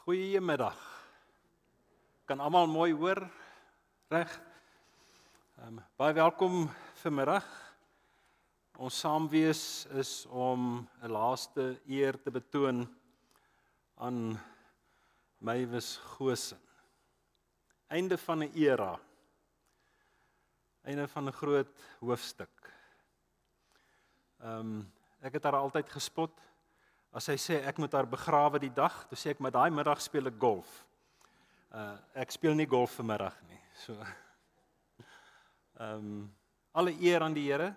Goeiemiddag. Kan almal mooi hoor? Reg? Ehm um, baie welkom vanmiddag. Ons saam wees is om 'n laaste eer te betoon aan Mywes Gosen. Einde van 'n era. Einde van 'n groot hoofstuk. Ehm um, ek het haar altyd gespot As hy sê ek moet haar begrawe die dag, dan sê ek maar daai middag speel ek golf. Uh ek speel nie golf vanmiddag nie. So Ehm um, alle eer aan die Here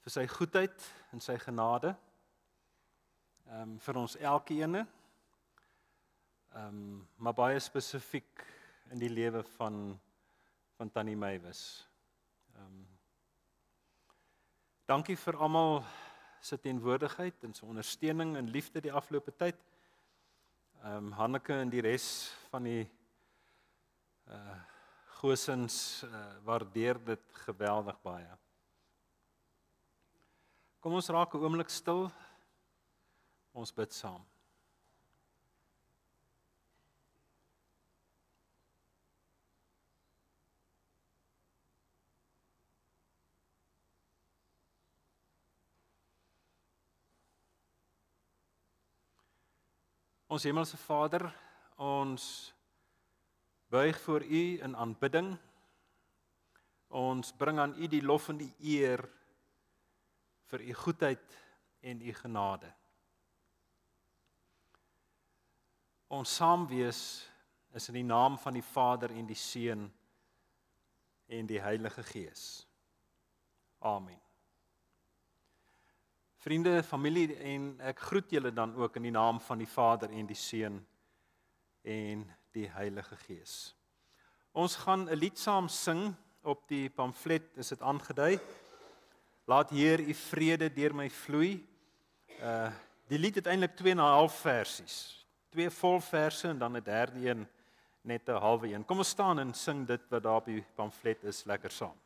vir sy goedheid en sy genade. Ehm um, vir ons elkeen. Ehm um, maar baie spesifiek in die lewe van van Tannie Meywes. Ehm um, Dankie vir almal se teenwoordigheid en sy ondersteuning en liefde die afgelope tyd. Ehm um, Hanneke en die res van die uh Gosens uh, waardeer dit geweldig baie. Kom ons raak 'n oomblik stil. Ons bid saam. Ons hemelse Vader, ons buig voor U in aanbidding. Ons bring aan U die lof en die eer vir U goedheid en U genade. Ons saam wees is in die naam van die Vader en die Seun en die Heilige Gees. Amen. Vriende, familie en ek groet julle dan ook in die naam van die Vader en die Seun en die Heilige Gees. Ons gaan 'n lied saam sing op die pamflet, is dit aangedui. Laat Heer u vrede deur my vloei. Uh die lied het eintlik 2 en 'n half versies. Twee vol verse en dan 'n derde een net 'n halwe een. Kom ons staan en sing dit wat daar op die pamflet is lekker saam.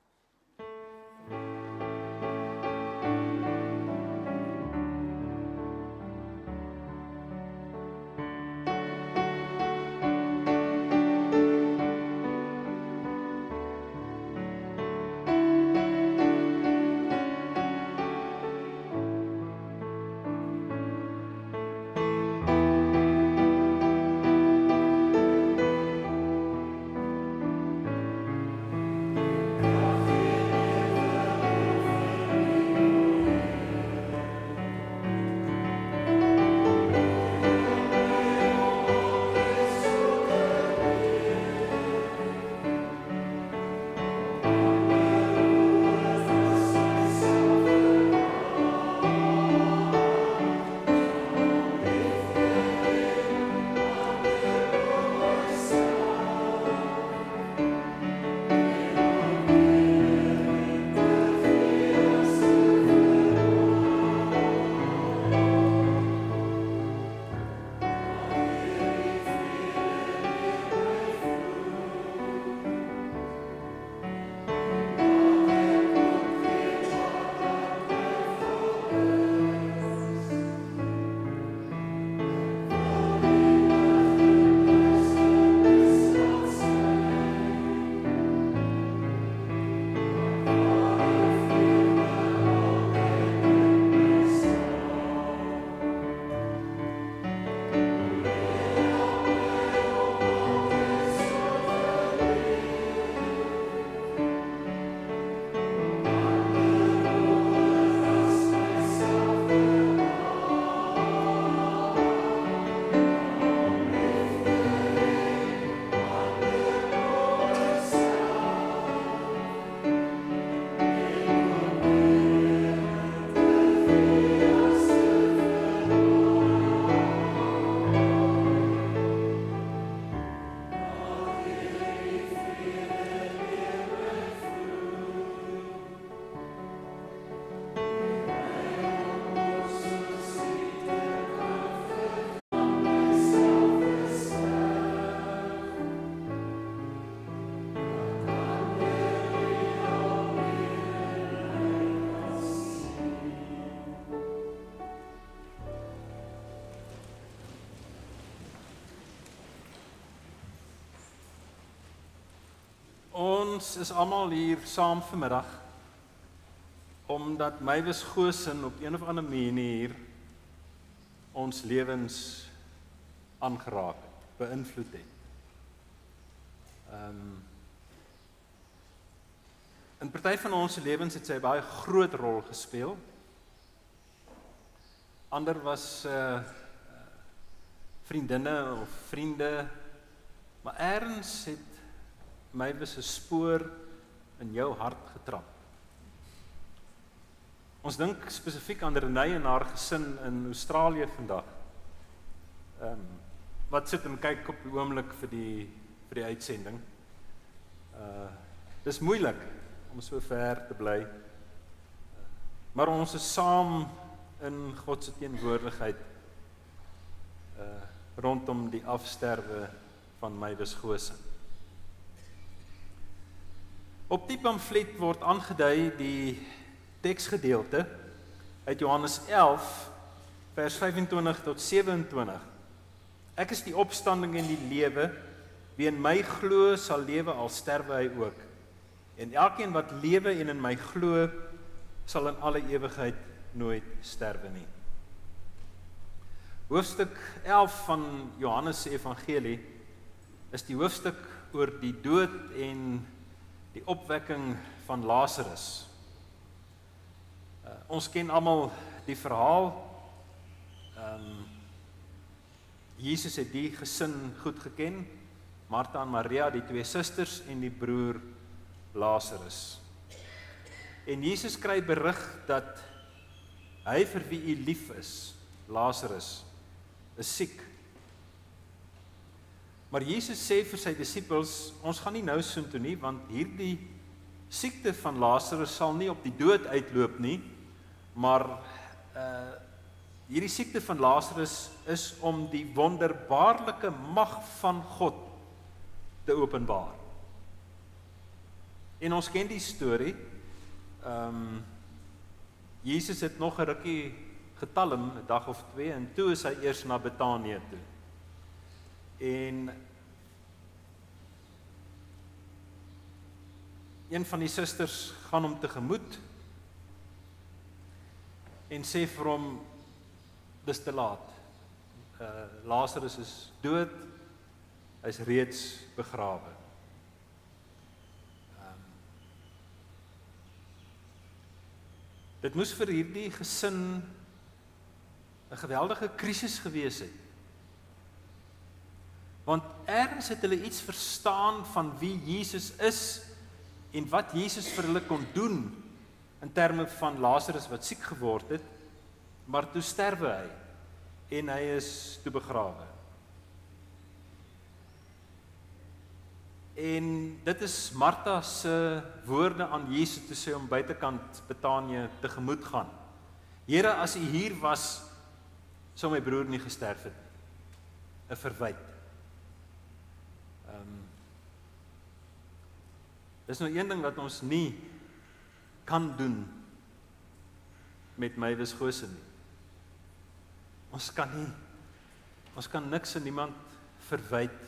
Ons is almal hier saam vanmiddag omdat Mywes Gosen op een of ander manier ons lewens aangeraak het, beïnvloed het. Ehm um, in party van ons lewens het sy baie groot rol gespeel. Ander was uh vriendinne of vriende maar eers het Mywes se spoor in jou hart getrap. Ons dink spesifiek aan Renée en haar gesin in Australië vandag. Ehm um, wat sit en kyk op die oomblik vir die vir die uitsending. Uh dis moeilik om so ver te bly. Maar ons is saam in God se teenwoordigheid uh rondom die afsterwe van my besgose. Op die pamflet word aangedui die teksgedeelte uit Johannes 11 vers 25 tot 27. Ek is die opstanding en die lewe. Wie in my glo, sal lewe al sterwe hy ook. En elkeen wat lewe en in my glo, sal in alle ewigheid nooit sterwe nie. Hoofstuk 11 van Johannes se evangelie is die hoofstuk oor die dood en die opwekking van Lazarus. Uh, ons ken almal die verhaal. Ehm um, Jesus het die gesin goed geken. Martha en Maria, die twee susters en die broer Lazarus. En Jesus kry berig dat hy vir wie u lief is, Lazarus, is siek. Maar Jesus sê vir sy disippels, ons gaan nie nou soontoe nie want hierdie siekte van Lazarus sal nie op die dood uitloop nie, maar uh hierdie siekte van Lazarus is om die wonderbaarlike mag van God te openbaar. En ons ken die storie. Ehm um, Jesus het nog 'n rukkie getalm, 'n dag of 2 en toe is hy eers na Betanië toe. En een van die susters gaan hom tegemoet en sê vir hom dis te laat. Uh Lazarus is dood. Hy's reeds begrawe. Um, dit moes vir hierdie gesin 'n geweldige krisis gewees het. Want erns het hulle iets verstaan van wie Jesus is en wat Jesus vir hulle kon doen in terme van Lazarus wat siek geword het, maar toe sterwe hy en hy is toe begrawe. En dit is Martha se woorde aan Jesus toe sê om buitekant Betanië tegemoet gaan. Here, as u hier was, sou my broer nie gesterf het nie. 'n Verwyte. Ehm um, Dis nou een ding wat ons nie kan doen met my wisgose nie. Ons kan nie ons kan niks en niemand verwyd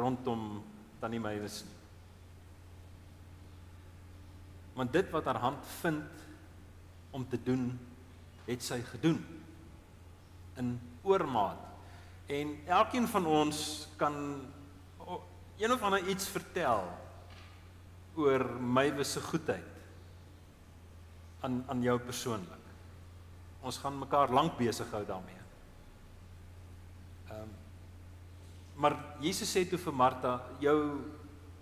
rondom tannie Mywes nie. Want dit wat haar hand vind om te doen, het sy gedoen in oormaat. En elkeen van ons kan een of ander iets vertel oor my wisse goedheid aan aan jou persoonlik. Ons gaan mekaar lank besig hou daarmee. Ehm um, maar Jesus sê toe vir Martha, jou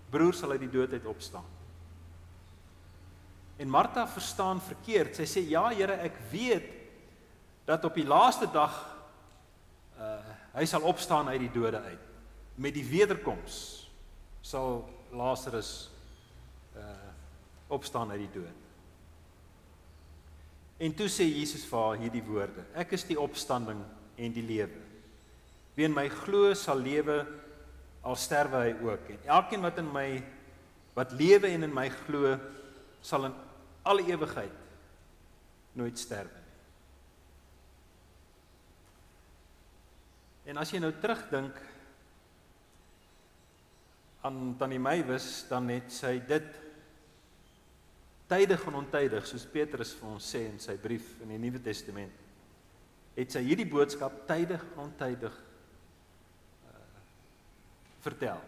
broer sal uit die dood uit opstaan. En Martha verstaan verkeerd. Sy sê ja, Here, ek weet dat op die laaste dag uh hy sal opstaan uit die dode uit. Met die wederkoms sal Lazarus uh opstaan uit die dood. En toe sê Jesus vir haar hierdie woorde: Ek is die opstanding en die lewe. Wie in my glo sal lewe al sterwe hy ook. En elkeen wat in my wat lewe en in my glo sal in alle ewigheid nooit sterwe nie. En as jy nou terugdink aan tannie Meywis dan net sy dit tydig en ontydig soos Petrus vir ons sê in sy brief in die Nuwe Testament het sy hierdie boodskap tydig en ontydig uh, vertel.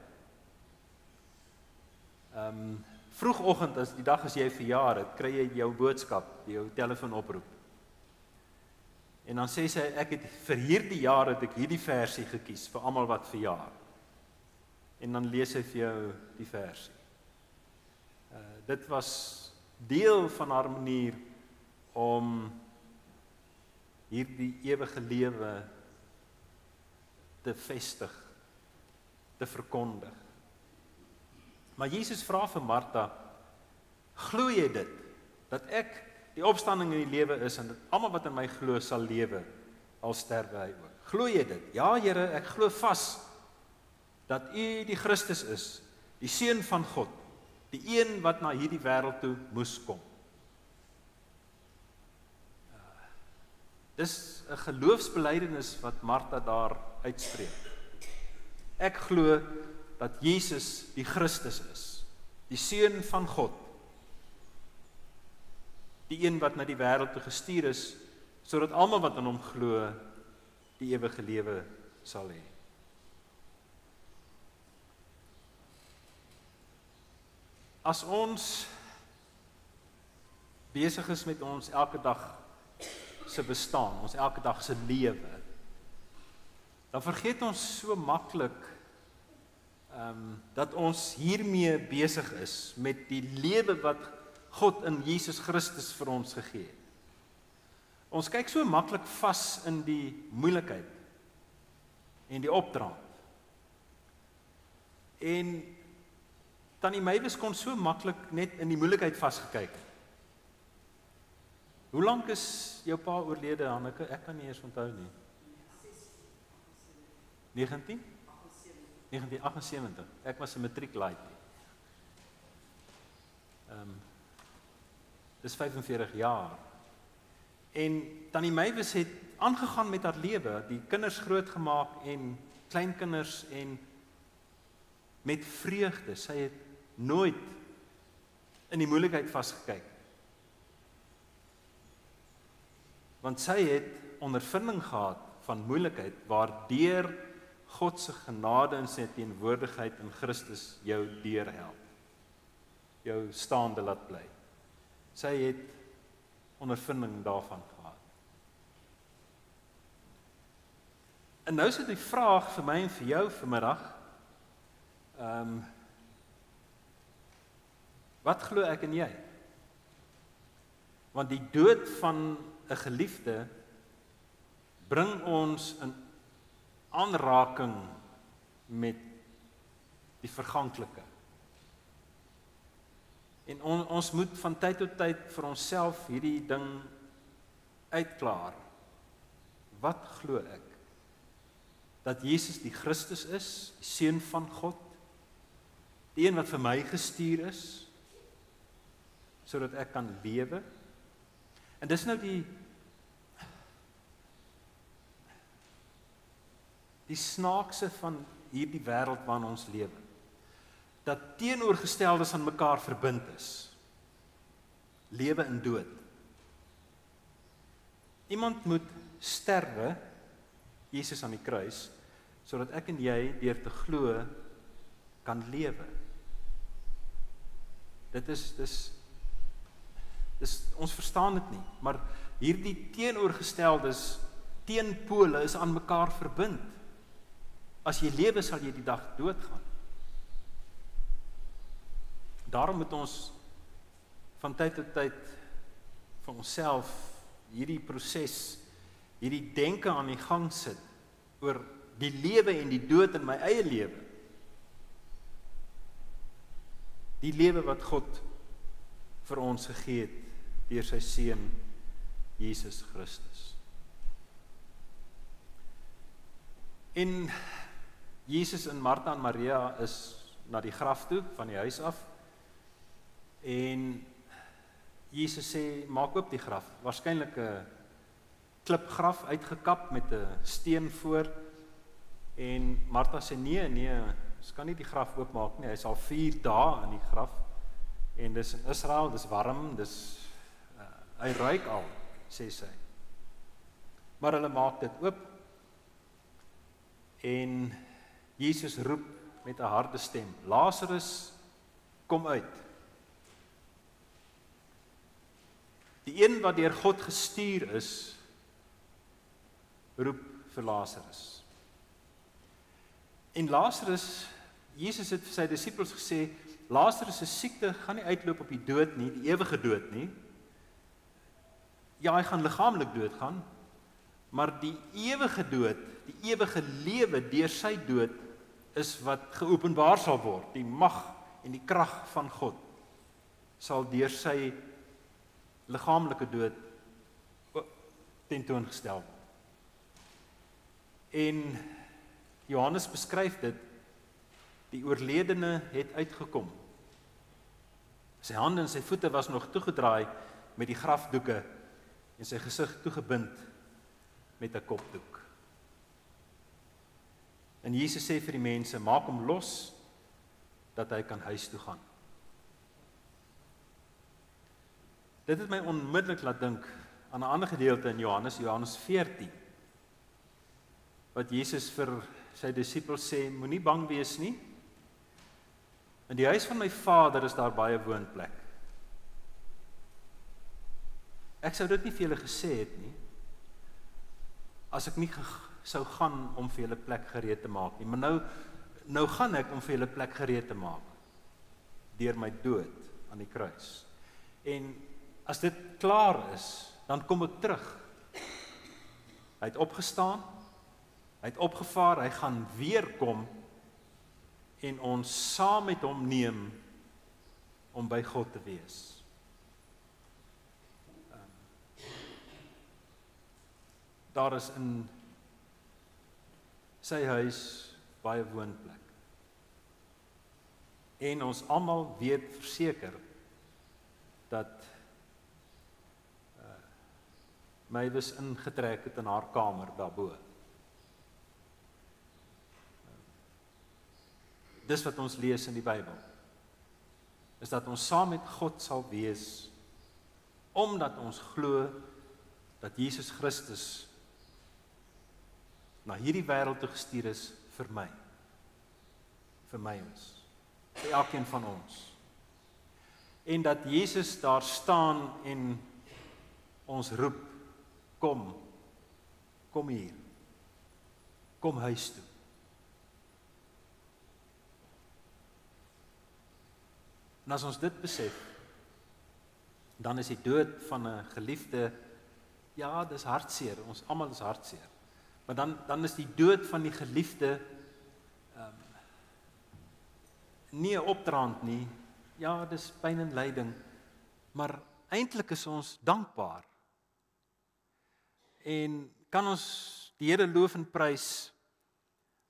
Ehm um, vroegoggend as die dag as jy verjaar het, kry jy jou boodskap, jou telefoonoproep. En dan sê sy ek het vir hierdie jaar het ek hierdie versie gekies vir almal wat verjaar. En dan lees sy vir jou die versie. Uh dit was deel van haar manier om hierdie ewige lewe te vestig, te verkondig. Maar Jesus vra vir Martha: "Glo jy dit dat ek die opstanding en die lewe is en dat almal wat in my glo sal lewe al sterwe hy ook? Glo jy dit?" "Ja, Here, ek glo vas dat U die Christus is, die seun van God." die een wat na hierdie wêreld toe moes kom. Dis 'n geloofsbelijdenis wat Martha daar uitspreek. Ek glo dat Jesus die Christus is, die seun van God. Die een wat na die wêreld toe gestuur is sodat almal wat aan hom glo die ewige lewe sal hê. As ons besig is met ons elke dag se bestaan, ons elke dag se lewe, dan vergeet ons so maklik ehm um, dat ons hiermee besig is met die lewe wat God in Jesus Christus vir ons gegee het. Ons kyk so maklik vas in die moeilikheid en die opdraand. En Tannie Meywes kon so maklik net in die moeilikheid vasgekyk. Hoe lank is jou pa oorlede, Hanneke? Ek kan nie eens onthou nie. 19 1978. Ek was 'n matriek laai. Ehm um, Dis 45 jaar. En Tannie Meywes het aangegaan met haar lewe, die kinders grootgemaak en kleinkinders en met vreugde. Sy het nooit in die moeilikheid vasgekyk. Want sy het ondervinding gehad van moeilikheid waardeur God se genade en sy teenwoordigheid in Christus jou deurhelp. Jou staande laat bly. Sy het ondervinding daarvan gehad. En nou is dit die vraag vir my en vir jou vanmiddag. Ehm um, Wat glo ek en jy? Want die dood van 'n geliefde bring ons in aanraking met die verganklike. En on, ons moet van tyd tot tyd vir onsself hierdie ding uitklaar. Wat glo ek? Dat Jesus die Christus is, die seun van God, die een wat vir my gestuur is, sodat ek kan lewe. En dis nou die die snaakse van hierdie wêreld waarin ons lewe. Dat teenoorgesteldes aan mekaar verbind is. Lewe en dood. Iemand moet sterwe Jesus aan die kruis sodat ek en jy deur te glo kan lewe. Dit is dis Dis ons verstaan dit nie, maar hierdie teenoorgesteldes teenpole is aan mekaar verbind. As jy lewe sal jy die dag doodgaan. Daarom moet ons van tyd tot tyd vir onsself hierdie proses, hierdie denke aan die gang sit oor die lewe en die dood in my eie lewe. Die lewe wat God vir ons gegee het deur sy seun Jesus Christus. En Jesus en Martha en Maria is na die graf toe van die huis af. En Jesus sê maak oop die graf. Waarskynlik 'n klipgraf uitgekap met 'n steen voor. En Martha sê nee, nee, Ons kan nie die graf oopmaak nie. Hy's al 4 dae in die graf. En dis in Israel, dis warm, dis hy ruik al, sê sy. Maar hulle maak dit oop. En Jesus roep met 'n harde stem: "Lazarus, kom uit." Die een wat deur God gestuur is, roep vir Lazarus. En Lazarus, Jesus het vir sy disippels gesê, Lazarus se siekte gaan nie uitloop op die dood nie, die ewige dood nie. Ja, hy gaan liggaamlik doodgaan, maar die ewige dood, die ewige lewe deur sy dood is wat geopenbaar sal word. Die mag en die krag van God sal deur sy liggaamlike dood tentoongestel word. En Johannes beskryf dit die oorledene het uitgekom. Sy hande en sy voete was nog toegedraai met die grafdoeke en sy gesig toegebind met 'n kopdoek. En Jesus sê vir die mense: "Maak hom los dat hy kan huis toe gaan." Dit het my onmiddellik laat dink aan 'n ander gedeelte in Johannes, Johannes 14. Wat Jesus vir sy disippels sê, moenie bang wees nie. In die huis van my Vader is daar baie woonplek. Ek sou dit nie vir julle gesê het nie as ek nie sou gaan om vir julle plek gereed te maak nie. Maar nou nou gaan ek om vir julle plek gereed te maak deur my dood aan die kruis. En as dit klaar is, dan kom ek terug. Hy het opgestaan. Hy het opgevaar, hy gaan weer kom en ons saam met hom neem om by God te wees. Daar is in sy huis baie woonplek. En ons almal weet verseker dat my was ingetrek het in haar kamer daarbo. Dis wat ons lees in die Bybel. Is dat ons saam met God sal wees omdat ons glo dat Jesus Christus na hierdie wêreld toe gestuur is vir my. vir my ons. vir elkeen van ons. En dat Jesus daar staan en ons roep kom kom hier kom huis toe en as ons dit besef dan is die dood van 'n geliefde ja dis hartseer ons almal is hartseer maar dan dan is die dood van die geliefde ehm um, nie 'n opdraand nie ja dis pyn en lyding maar eintlik is ons dankbaar en kan ons die Here loof en prys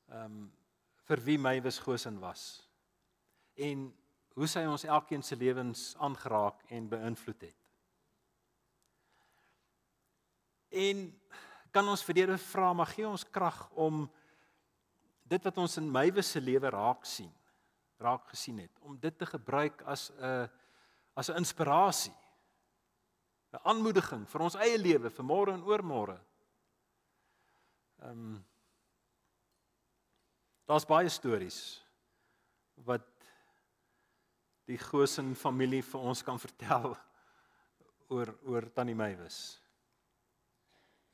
ehm um, vir wie my wisgosin was en hoe sy ons elkeen se lewens aangeraak en beïnvloed het. En kan ons vir Here vra mag gee ons krag om dit wat ons in my wisse se lewe raak sien, raak gesien het, om dit te gebruik as 'n as 'n inspirasie 'n aanmoediging vir ons eie lewe vir môre en oormôre. Ehm um, Daar's baie stories wat die Gosen familie vir ons kan vertel oor oor tannie Meywis.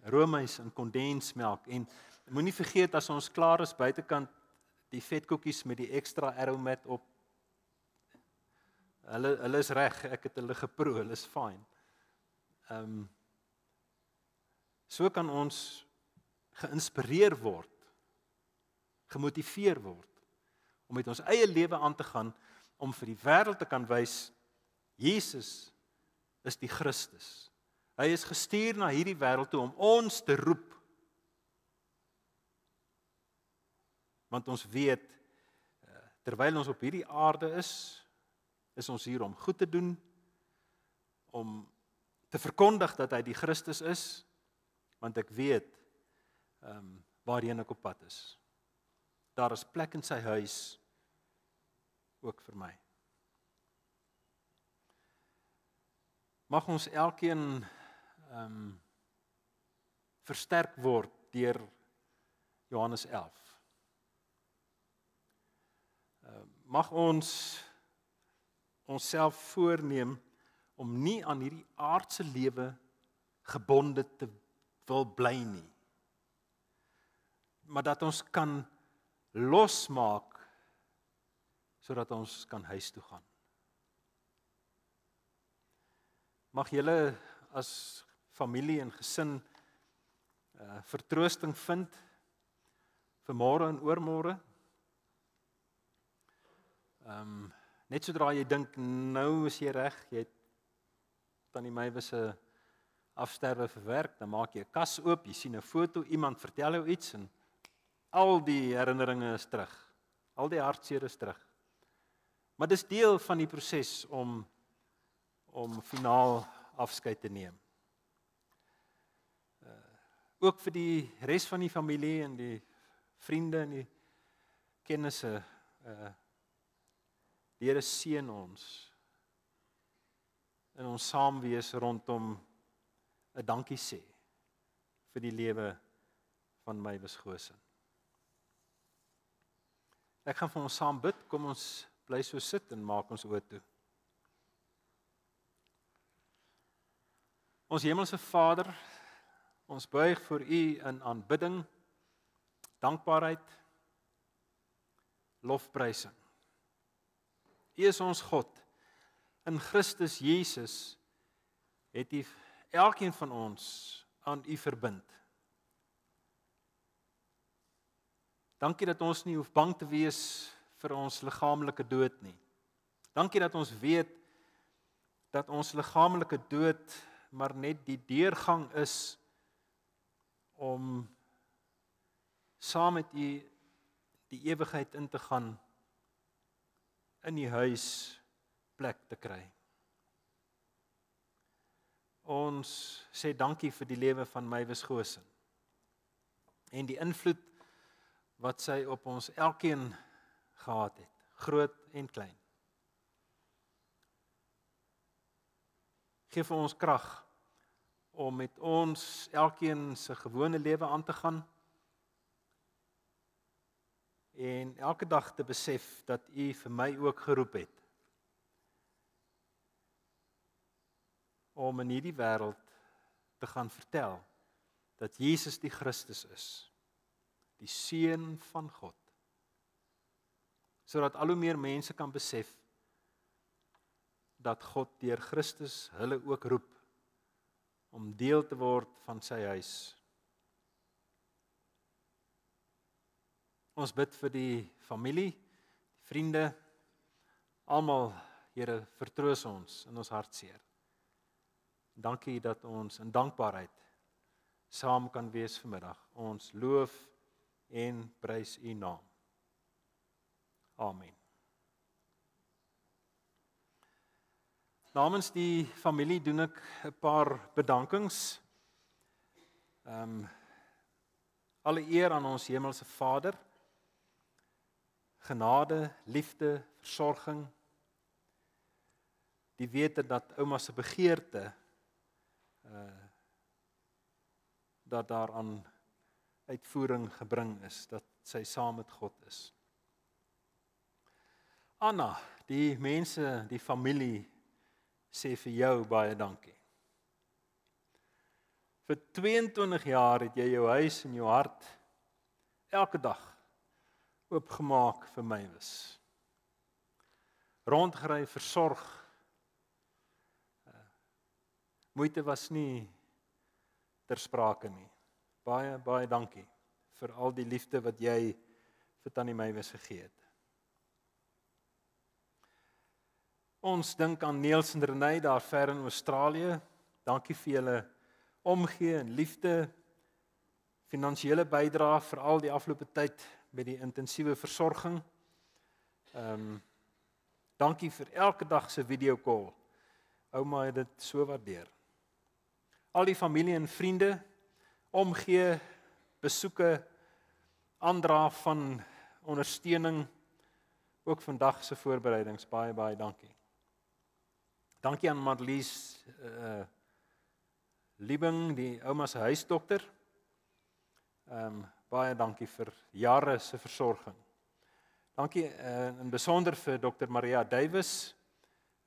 Roomys en kondensmelk en moenie vergeet as ons klaar is buitekant die vetkoekies met die ekstra aromat op. Hulle hulle is reg, ek het hulle geproe, hulle is fyn. Ehm um, so kan ons geïnspireer word, gemotiveer word om met ons eie lewe aan te gaan om vir die wêreld te kan wys Jesus is die Christus. Hy is gestuur na hierdie wêreld toe om ons te roep. Want ons weet eh, terwyl ons op hierdie aarde is, is ons hier om goed te doen, om te verkondig dat hy die Christus is want ek weet ehm um, waarheen ek op pad is. Daar is plek in sy huis ook vir my. Mag ons elkeen ehm um, versterk word deur Johannes 11. Ehm uh, mag ons onsself voorneem om nie aan hierdie aardse lewe gebonde te wil bly nie. Maar dat ons kan losmaak sodat ons kan huis toe gaan. Mag julle as familie en gesin uh vertroosting vind vir môre en oormôre. Ehm um, net sodra jy dink nou is jy reg, jy het tannie Meywes se afsterwe verwerk, dan maak jy 'n kas oop, jy sien 'n foto, iemand vertel jou iets en al die herinneringe is terug. Al die hartseer is terug. Maar dis deel van die proses om om finaal afskeid te neem. Ook vir die res van die familie en die vriende en die kennisse uh die Here seën ons in ons saam wees rondom 'n dankie sê vir die lewe van my besgose. Ek gaan vir ons saam bid. Kom ons bly so sit en maak ons oë toe. Ons hemelse Vader, ons buig voor U in aanbidding, dankbaarheid, lofprysing. U is ons God. In Christus Jesus het U elkeen van ons aan U verbind. Dankie dat ons nie hoef bang te wees vir ons liggaamlike dood nie. Dankie dat ons weet dat ons liggaamlike dood maar net die deurgang is om saam met u die ewigheid in te gaan in die huis plek te kry. Ons sê dankie vir die lewe van Mywes Gosen en die invloed wat sy op ons elkeen gehad het, groot en klein. Geef vir ons krag om met ons elkeen se gewone lewe aan te gaan en elke dag te besef dat u vir my ook geroep het om in hierdie wêreld te gaan vertel dat Jesus die Christus is die seun van God sodat al hoe meer mense kan besef dat God deur Christus hulle ook roep om deel te word van sy huis. Ons bid vir die familie, die vriende, almal, Here, vertroos ons in ons hartseer. Dankie dat ons in dankbaarheid saam kan wees vanmiddag. Ons loof en prys U naam. Amen. Namens die familie doen ek 'n paar bedankings. Ehm um, alle eer aan ons hemelse Vader. Genade, liefde, versorging. Die wete dat ouma se begeerte uh dat daaraan uitvoering gebring is, dat sy saam met God is. Anna, die mense, die familie sê vir jou baie dankie. Vir 22 jaar het jy jou huis en jou hart elke dag oopgemaak vir my wys. Rondgery, versorg. Uh, moeite was nie ter sprake nie. Baie baie dankie vir al die liefde wat jy vir tannie Meywes gegee het. Ons dink aan Niels en Renay daar ver in Australië. Dankie vir julle omgee en liefde. Finansiële bydrae vir al die afgelope tyd met die intensiewe versorging. Ehm um, dankie vir elke dag se video call. Ouma het dit so waardeer. Al die familie en vriende omgee, besoeke, aandra van ondersteuning ook vandag se voorbereidings baie baie dankie. Dankie aan Marlies uh Liebing, die ouma se huisdokter. Ehm um, baie dankie vir jare se versorging. Dankie uh, in besonder vir Dr Maria Duwys,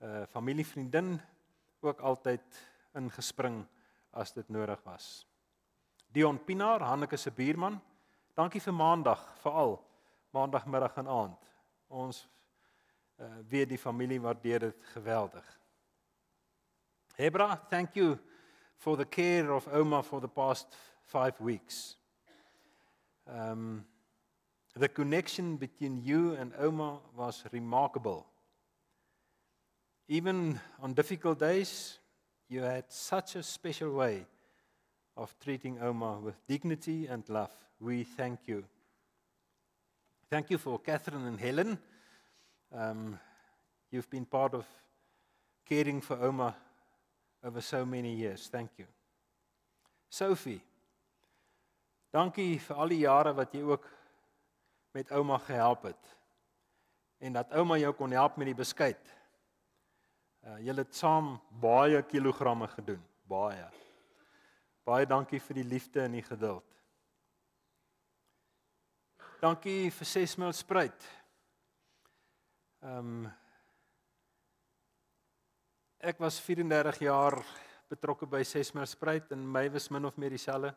uh, familievriendin ook altyd ingespring as dit nodig was. Dion Pinaar, Hanneke se buurman. Dankie vir maandag, veral maandagmiddag en aand. Ons uh, weet die familie waardeer dit geweldig. Hebra, thank you for the care of Oma for the past 5 weeks. Um the connection between you and Oma was remarkable. Even on difficult days, you had such a special way of treating Oma with dignity and love. We thank you. Thank you for Catherine and Helen. Um, you've been part of caring for Oma over so many years. Thank you. Sophie. Dankie vir al die jare wat jy ook met ouma gehelp het. En dat ouma jou kon help met die beskuit. Uh julle het saam baie kilogramme gedoen, baie. Baie dankie vir die liefde en die geduld. Dankie vir 6 mil spruit. Ehm um, ek was 34 jaar betrokke by 6 mil spruit en my was min of meer dieselfde.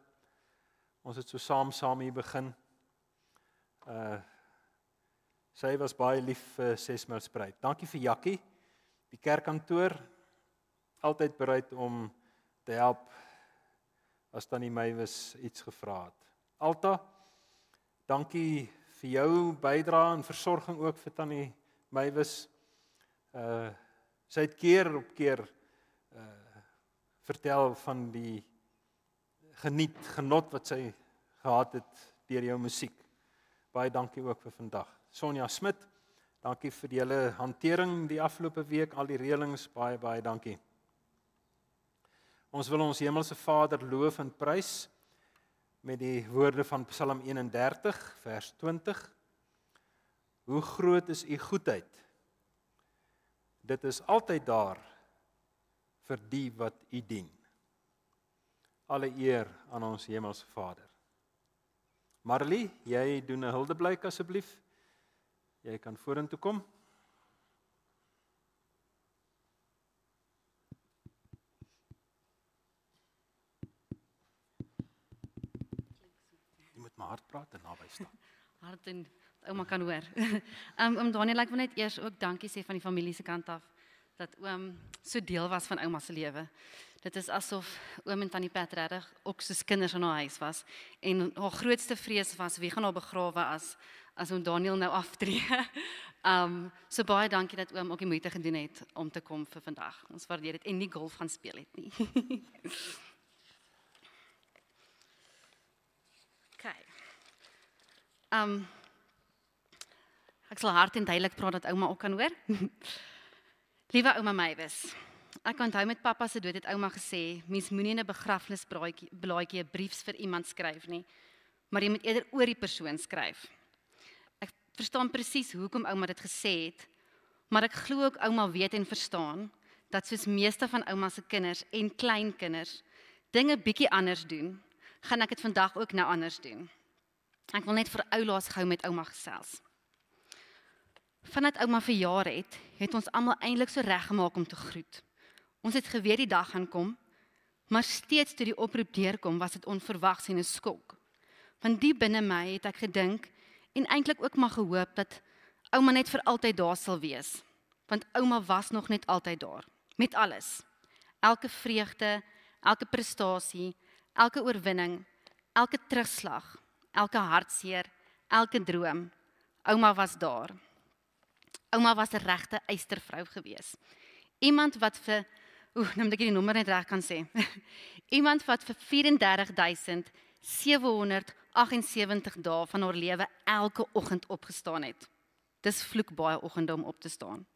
Ons het so saam saam hier begin. Uh sy was baie lief vir 6 mil spruit. Dankie vir Jakkie. Die kerkkantoor altyd bereid om te help as tannie Mywes iets gevra het. Alta, dankie vir jou bydrae en versorging ook vir tannie Mywes. Uh sy het keer op keer uh vertel van die geniet genot wat sy gehad het deur jou musiek. Baie dankie ook vir vandag. Sonja Smit, dankie vir die hele hantering die afgelope week, al die reëlings, baie baie dankie. Ons wil ons hemelse Vader loof en prys met die woorde van Psalm 31 vers 20. Hoe groot is u goedheid? Dit is altyd daar vir die wat u dien. Alle eer aan ons hemelse Vader. Marley, jy doen 'n huldeblyk asseblief. Jy kan vorentoe kom. Jy moet maar hard praat en naby staan. Hard en ouma kan hoor. Ehm um, oom Daniel, ek wil net eers ook dankie sê van die familie se kant af dat oom so deel was van ouma se lewe. Dit is asof oom en tannie Pat regtig ook soos kinders in haar huis was en haar grootste vrees was wie gaan haar begrawe as as oom Daniel nou aftree. Um so baie dankie dat oom ook die moeite gedoen het om te kom vir vandag. Ons waardeer dit en nie golf gaan speel het nie. OK. Um Ek sal hard en duidelik praat dat ouma ook kan hoor. Liewe ouma Mywes. Ek onthou met pappa se dood het ouma gesê, mens moenie 'n begrafnisbraaitjie blaadjie 'n briefs vir iemand skryf nie, maar jy moet eerder oor die persoon skryf. Ek verstaan presies hoekom ouma dit gesê het, maar ek glo ook ouma weet en verstaan dat soos meeste van ouma se kinders en kleinkinders dinge bietjie anders doen, gaan ek dit vandag ook nou anders doen. Ek wil net vir oulaas gou met ouma gesels. Vandat ouma verjaar het, het ons almal eintlik so reggemaak om te groet. Ons het geweet die dag gaan kom, maar steeds toe die oproep deurkom, was dit onverwags en 'n skok. Van die binne my het ek gedink en eintlik ook maar gehoop dat ouma net vir altyd daar sal wees. Want ouma was nog net altyd daar met alles. Elke vreugde, elke prestasie, elke oorwinning, elke terugslag, elke hartseer, elke droom. Ouma was daar. Ouma was 'n regte eystervrou gewees. Iemand wat vir oeh, nou moet ek die nommer net reg kan sê. Iemand wat vir 34778 dae van haar lewe elke oggend opgestaan het. Dis vloek baie oggende om op te staan.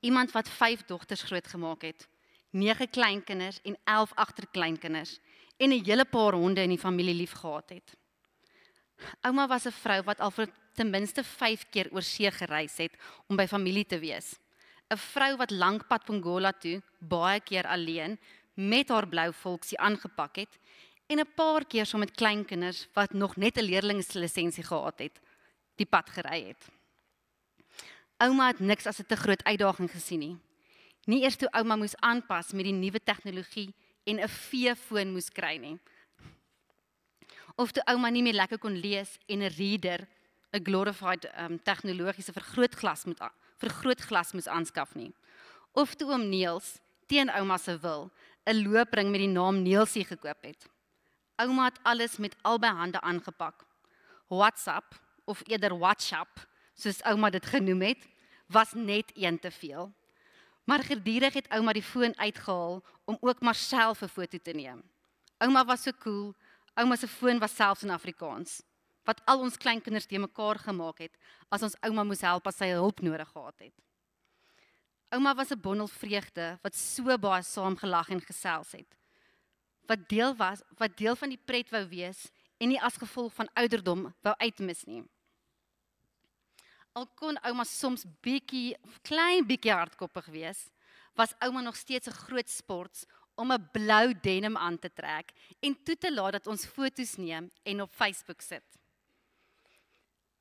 Iemand wat 5 dogters grootgemaak het, 9 kleinkinders en 11 agterkleinkinders en 'n hele paar honde in die familie liefgehad het. Ouma was 'n vrou wat al vir ten minste 5 keer oor see gereis het om by familie te wees. 'n Vrou wat lank pad Pongola toe baie keer alleen met haar blou volksie aangepak het en 'n paar keer saam so met kleinkinders wat nog net 'n leerlingslisensie gehad het, die pad gery het. Ouma het niks as 'n te groot uitdaging gesien nie. Nie eers toe ouma moes aanpas met die nuwe tegnologie en 'n veefoon moes kry nie. Of toe ouma nie meer lekker kon lees en 'n reader, 'n glorified um, tegnologiese vergrootglas moet vergrootglas moes aanskaf nie. Of toe oom Neels teen ouma se wil 'n loopring met die naam Neelsie gekoop het. Ouma het alles met albei hande aangepak. WhatsApp of eerder WhatsApp, soos ouma dit genoem het, was net een te veel. Maar gedurig het ouma die foon uitgehaal om ook maar self 'n foto te neem. Ouma was so cool. Ouma se foon was selfs in Afrikaans. Wat al ons kleinkinders te mekaar gemaak het as ons ouma moes help as sy hulp nodig gehad het. Ouma was 'n bondel vreugde wat so baie saam gelag en gesels het. Wat deel was, wat deel van die pret wou wees en nie as gevolg van ouderdom wou uitmis nie. Al kon ouma soms bietjie klein bietjie hardkoppig wees, was ouma nog steeds 'n groot sport om 'n blou denim aan te trek en toe te laat dat ons foto's neem en op Facebook sit.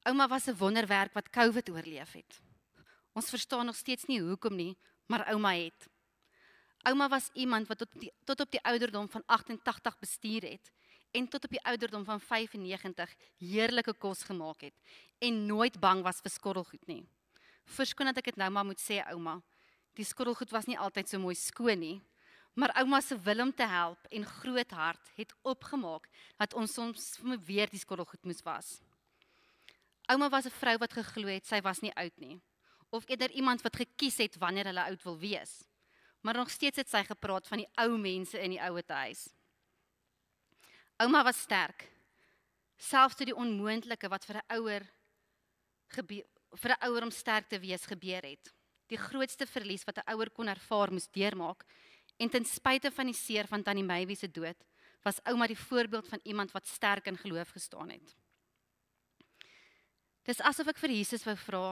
Ouma was 'n wonderwerk wat COVID oorleef het. Ons verstaan nog steeds nie hoekom nie, maar ouma het. Ouma was iemand wat tot die, tot op die ouderdom van 88 bestuur het en tot op die ouderdom van 95 heerlike kos gemaak het en nooit bang was vir skottelgoed nie. Verskoon dat ek dit nou maar moet sê ouma. Die skottelgoed was nie altyd so mooi skoon nie, maar ouma se wil om te help en groot hart het opgemaak dat ons soms weer die skottelgoed moes was. Ouma was 'n vrou wat geglo het sy was nie oud nie of eerder iemand wat gekies het wanneer hulle oud wil wees. Maar nog steeds het sy gepraat van die ou mense in die ouete huis. Ouma was sterk. Selfs toe die onmoontlike wat vir 'n ouer gebeur vir 'n ouer om sterk te wees gebeur het. Die grootste verlies wat 'n ouer kon ervaar moes deurmaak en ten spyte van die seer van tannie Meywie se dood, was ouma die voorbeeld van iemand wat sterk in geloof gestaan het. Dis asof ek vir Jesus wou vra,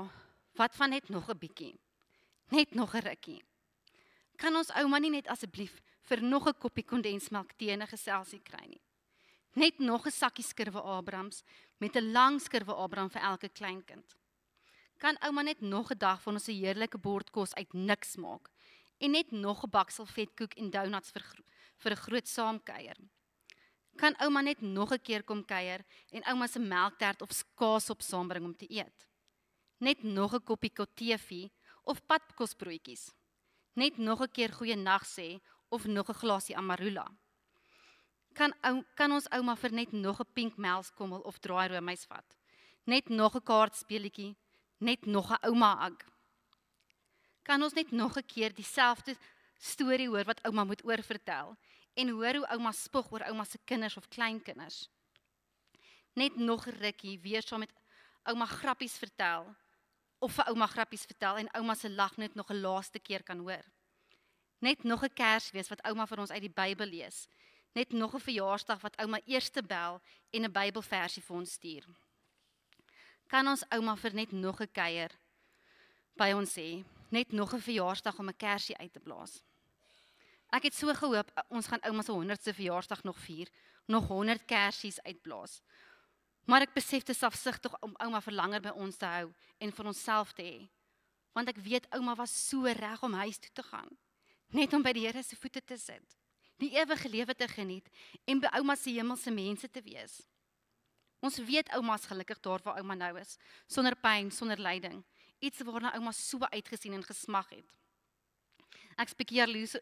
wat van net nog 'n bietjie? Net nog 'n rukkie. Kan ons ouma nie net asseblief vir nog 'n koppie kondensmelk tee en 'n geselsie kry nie? net nog 'n sakkie skurwe Abrams met 'n lang skurwe Abraham vir elke kleinkind. Kan ouma net nog 'n dag van ons 'n heerlike bord kos uit niks maak en net nog 'n baksel vetkoek en donuts vir vir 'n groot saamkuier. Kan ouma net nog 'n keer kom kuier en ouma se melktert of skaas op saambring om te eet. Net nog 'n koppie koffie of padkosbroodjies. Net nog 'n keer goeie nag sê of nog 'n glasie amarula kan ou kan ons ouma vir net nog 'n pink melkskommel of draai roomys vat. Net nog 'n kaartspeletjie, net nog 'n ouma ag. Kan ons net nog 'n keer dieselfde storie hoor wat ouma moet oorvertel en hoor hoe ouma spog oor ouma se kinders of kleinkinders. Net nog rukkie weer saam met ouma grappies vertel of vir ouma grappies vertel en ouma se lag net nog 'n laaste keer kan hoor. Net nog 'n Kersfees wat ouma vir ons uit die Bybel lees net nog 'n verjaarsdag wat ouma eerste bel en 'n Bybelversie vir ons stuur. Kan ons ouma vir net nog 'n kuier by ons hê, net nog 'n verjaarsdag om 'n kersie uit te blaas. Ek het so gehoop ons gaan ouma se 100ste verjaarsdag nog vier, nog 100 kersies uitblaas. Maar ek besef dit is afsigtig om ouma vir langer by ons te hou en vir onsself te hê. Want ek weet ouma was so reg om huis toe te gaan, net om by die Here se voete te sit die ewige lewe te geniet en by ouma se hemelse mense te wees. Ons weet ouma's gelukkig daar waar ouma nou is, sonder pyn, sonder lyding, iets waarna ouma so uitgesien en gesmag het. Ek spreek jaloers,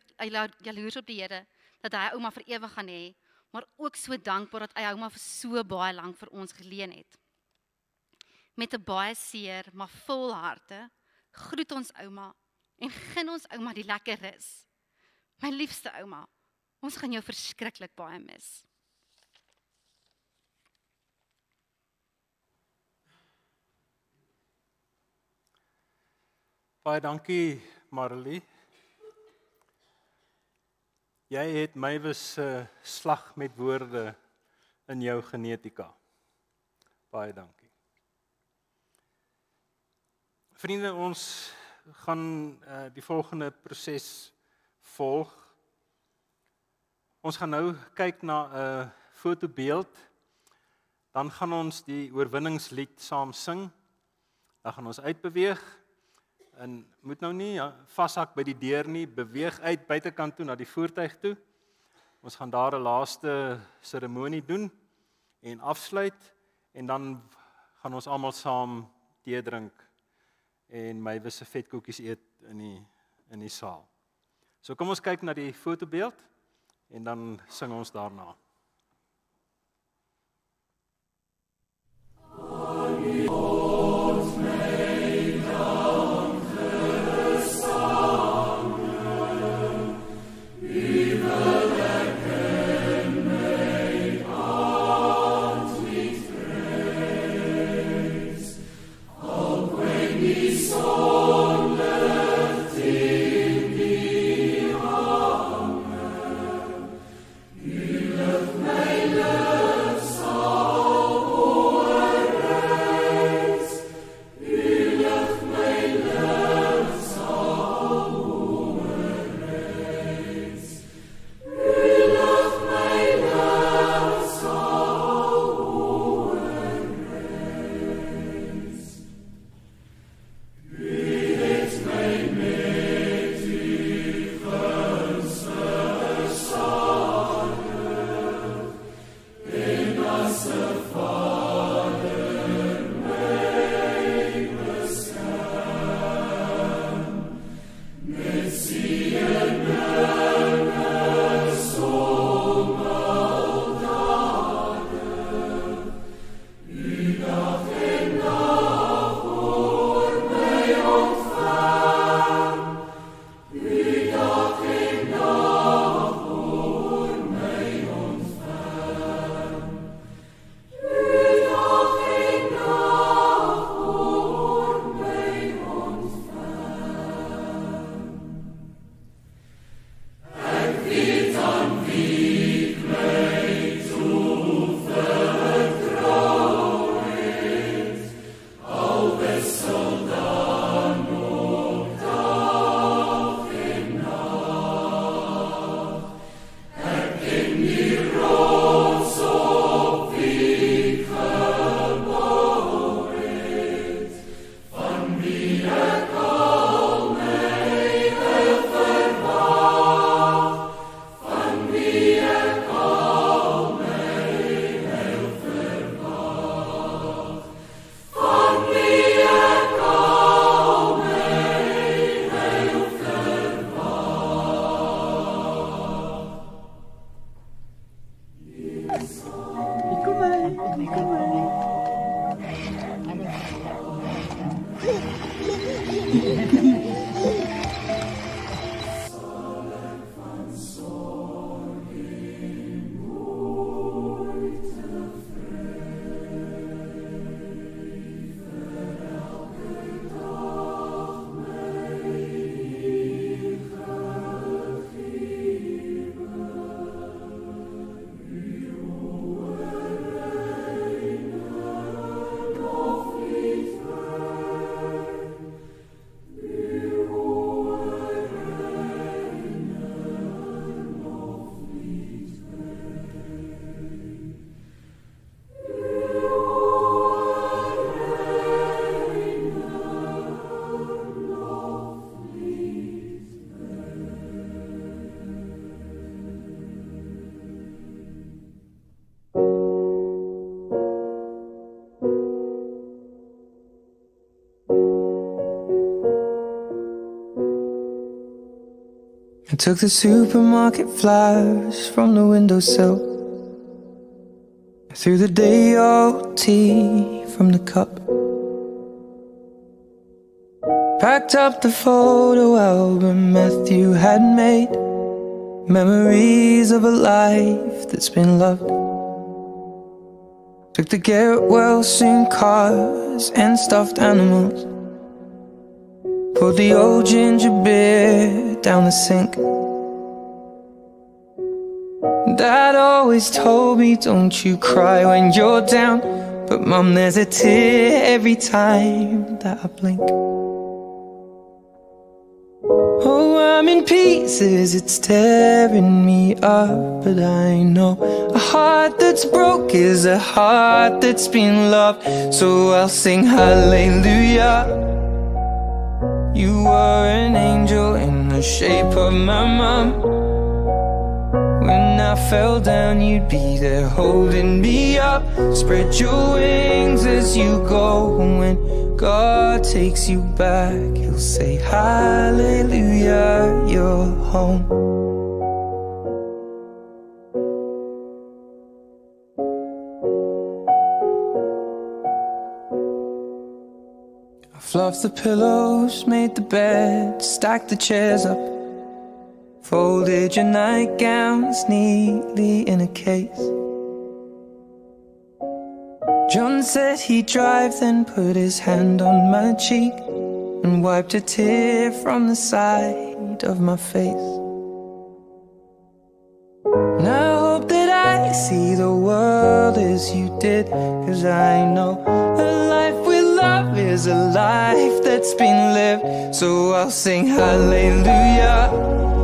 jaloers op die Here dat hy ouma vir ewig gaan hê, maar ook so dankbaar dat hy ouma vir so baie lank vir ons geleen het. Met 'n baie seer, maar vol harte, groet ons ouma en gun ons ouma die lekker rus. My liefste ouma, Ons gaan jou verskriklik baie mis. Baie dankie Marley. Jy het my wys 'n uh, slag met woorde in jou genetika. Baie dankie. Vriende, ons gaan uh, die volgende proses volg. Ons gaan nou kyk na 'n uh, fotobeeld. Dan gaan ons die oorwinningslied saam sing. Dan gaan ons uitbeweeg en moet nou nie ja, vashak by die deur nie, beweeg uit buitekant toe na die voertuig toe. Ons gaan daar 'n laaste seremonie doen en afsluit en dan gaan ons almal saam tee drink en my wisse vetkoekies eet in die in die saal. So kom ons kyk na die fotobeeld en dan sing ons daarna. Took the supermarket flyers from the windowsill. Threw the day old tea from the cup. Packed up the photo album Matthew had made. Memories of a life that's been loved. Took the get well soon cars and stuffed animals. Poured the old ginger beer down the sink. Dad always told me, don't you cry when you're down. But mum, there's a tear every time that I blink. Oh, I'm in pieces, it's tearing me up But I know a heart that's broke is a heart that's been loved. So I'll sing hallelujah. You were an angel in the shape of my mum when I fell down, you'd be there holding me up. Spread your wings as you go. And When God takes you back, He'll say, Hallelujah, you're home. I fluffed the pillows, made the bed, stacked the chairs up. Folded your nightgowns neatly in a case. John said he'd drive, then put his hand on my cheek and wiped a tear from the side of my face. And I hope that I see the world as you did, cause I know a life with love is a life that's been lived. So I'll sing hallelujah.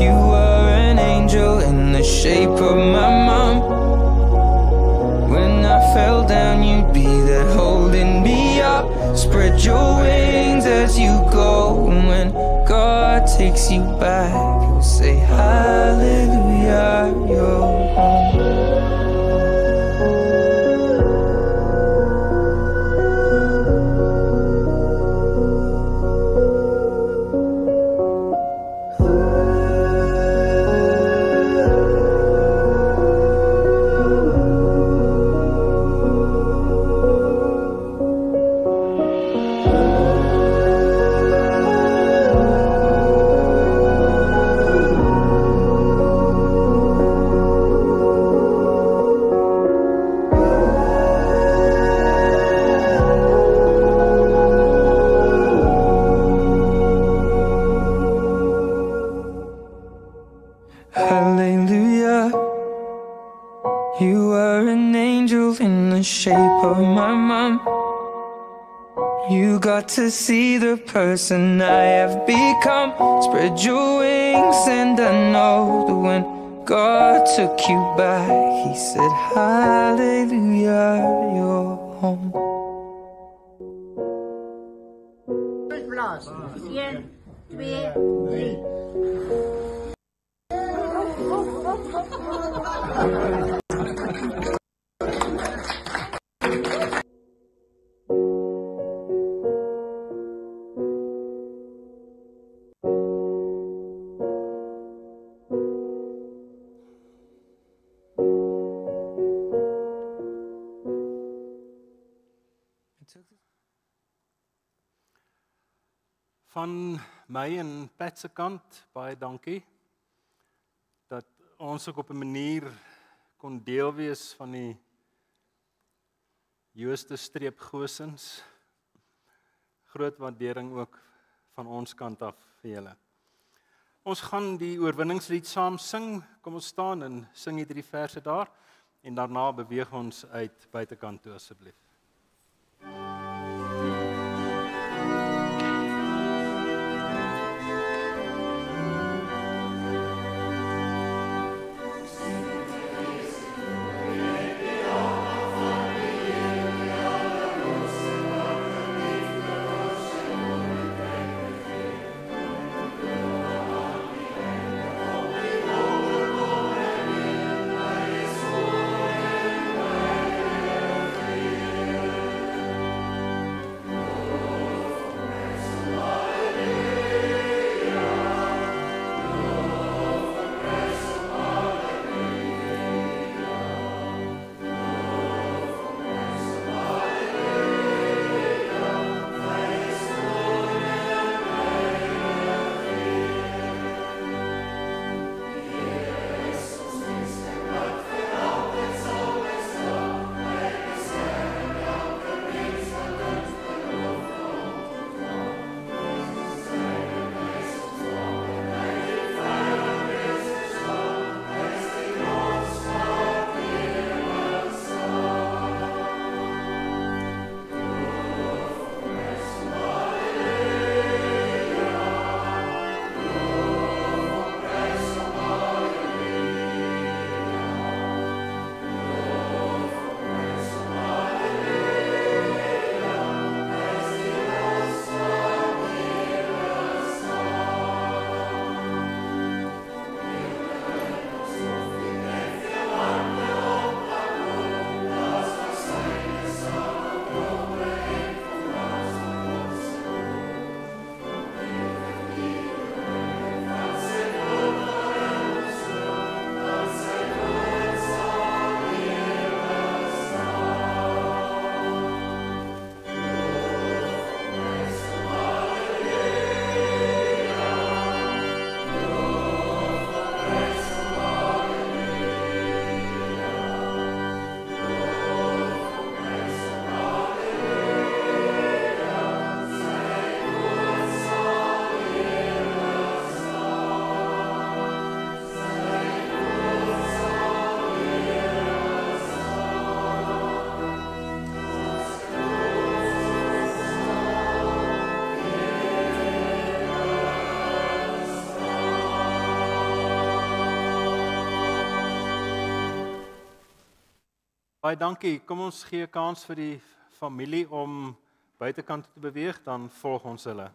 You were an angel in the shape of my mom. When I fell down, you'd be there holding me up. Spread your wings as you go. And when God takes you back, you'll say, Hallelujah, person I have become. Spread your wings, and I know that when God took you back, He said, Hallelujah, you're home. plaas. 1 2 Van my en Pat se kant baie dankie dat ons ook op 'n manier kon deel wees van die Jooste streep Gosens. Groot waardering ook van ons kant af vir julle. Ons gaan die oorwinningslied saam sing. Kom ons staan en sing hier drie verse daar en daarna beweeg ons uit buitekant toe asseblief. Baie dankie. Kom ons gee 'n kans vir die familie om buitekant te beweeg, dan volg ons hulle.